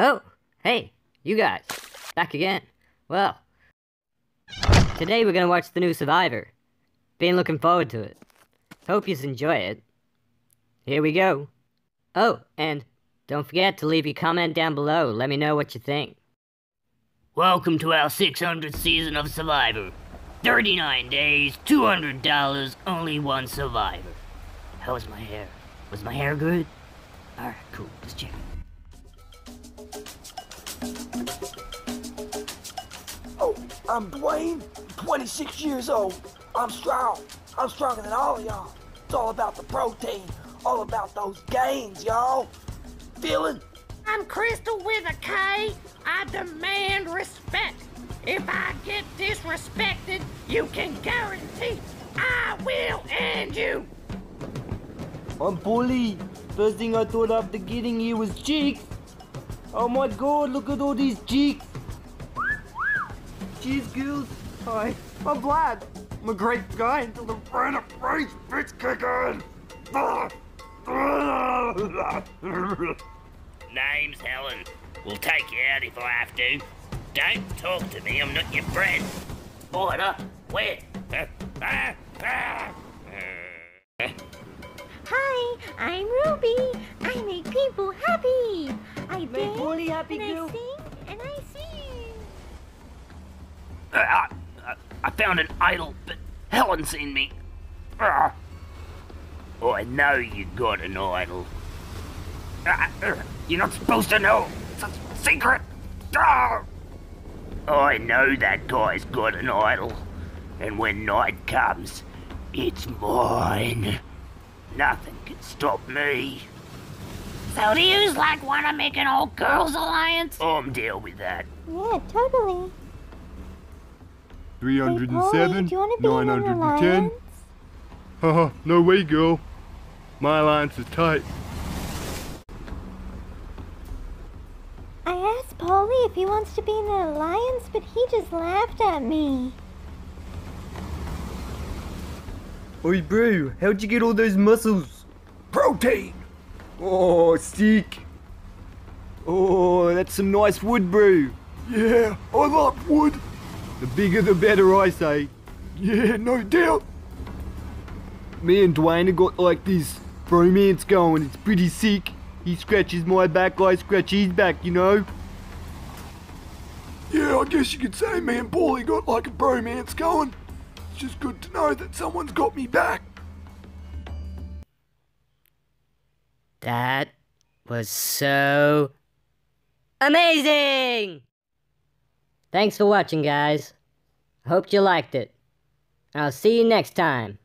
Oh, hey, you guys. Back again. Well, today we're gonna watch the new Survivor. Been looking forward to it. Hope you enjoy it. Here we go. Oh, and don't forget to leave your comment down below. Let me know what you think. Welcome to our 600th season of Survivor. 39 days, $200, only one survivor. How was my hair? Was my hair good? Alright, cool. Just check. I'm Dwayne, 26 years old. I'm strong. I'm stronger than all of y'all. It's all about the protein, all about those gains, y'all. Feeling? I'm Crystal with a K. I demand respect. If I get disrespected, you can guarantee I will end you. I'm Bully. First thing I thought after getting here was cheeks. Oh my god, look at all these cheeks. Cheers, girls. Hi, I'm Vlad. I'm a great guy until the brand of race bitch kicking. Name's Helen. We'll take you out if I have to. Don't talk to me, I'm not your friend. Order? Where? Hi, I'm Ruby. I make people happy. I dance Polly happy, and girl. I sing and I sing. Uh, I, I found an idol, but Helen's seen me. Ah. Oh, I know you got an idol. Uh, You're not supposed to know. It's a secret. Ah. I know that guy's got an idol. And when night comes, it's mine. Nothing can stop me. So do you like want to make an old girls alliance? I'm down with that. Yeah, totally. Hey, Polly, 307, do you want to be in an 910. Haha, no way, girl. My alliance is tight. I asked Polly if he wants to be in an alliance, but he just laughed at me. Oi, bro, how'd you get all those muscles? Protein! Oh, sick. Oh, that's some nice wood, bro. Yeah, I like wood. The bigger the better, I say. Yeah, no doubt. Me and Dwayne have got like this bromance going. It's pretty sick. He scratches my back, I scratch his back, you know? Yeah, I guess you could say me and Paulie got like a bromance going. It's just good to know that someone's got me back. That was so amazing! Thanks for watching, guys. Hope you liked it. I'll see you next time.